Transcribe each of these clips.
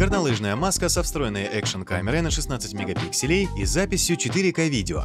Горнолыжная маска со встроенной экшн-камерой на 16 мегапикселей и записью 4К видео.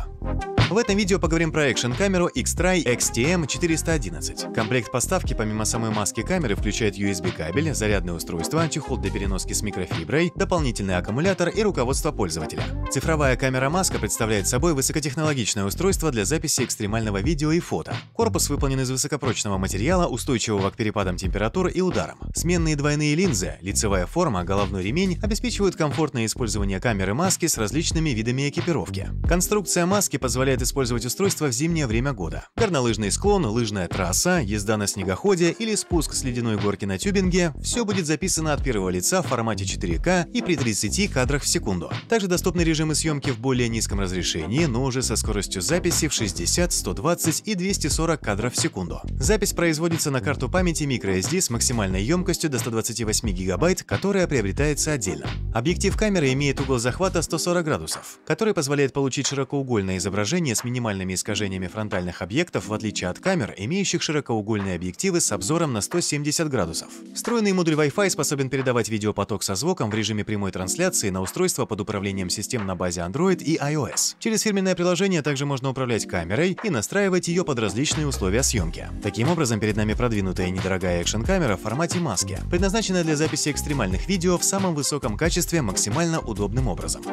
В этом видео поговорим про экшн-камеру X-Try XTM411. Комплект поставки помимо самой маски камеры включает USB кабель, зарядное устройство, чехол для переноски с микрофиброй, дополнительный аккумулятор и руководство пользователя. Цифровая камера-маска представляет собой высокотехнологичное устройство для записи экстремального видео и фото. Корпус выполнен из высокопрочного материала, устойчивого к перепадам температур и ударам. Сменные двойные линзы, лицевая форма, головной ремень обеспечивают комфортное использование камеры-маски с различными видами экипировки. Конструкция маски позволяет позволяет использовать устройство в зимнее время года. Горнолыжный склон, лыжная трасса, езда на снегоходе или спуск с ледяной горки на тюбинге – все будет записано от первого лица в формате 4К и при 30 кадрах в секунду. Также доступны режимы съемки в более низком разрешении, но уже со скоростью записи в 60, 120 и 240 кадров в секунду. Запись производится на карту памяти microSD с максимальной емкостью до 128 ГБ, которая приобретается отдельно. Объектив камеры имеет угол захвата 140 градусов, который позволяет получить широкоугольное изображение с минимальными искажениями фронтальных объектов, в отличие от камер, имеющих широкоугольные объективы с обзором на 170 градусов. Встроенный модуль Wi-Fi способен передавать видеопоток со звуком в режиме прямой трансляции на устройство под управлением систем на базе Android и iOS. Через фирменное приложение также можно управлять камерой и настраивать ее под различные условия съемки. Таким образом, перед нами продвинутая и недорогая экшн-камера в формате маски, предназначенная для записи экстремальных видео в самом высоком качестве максимально удобным образом.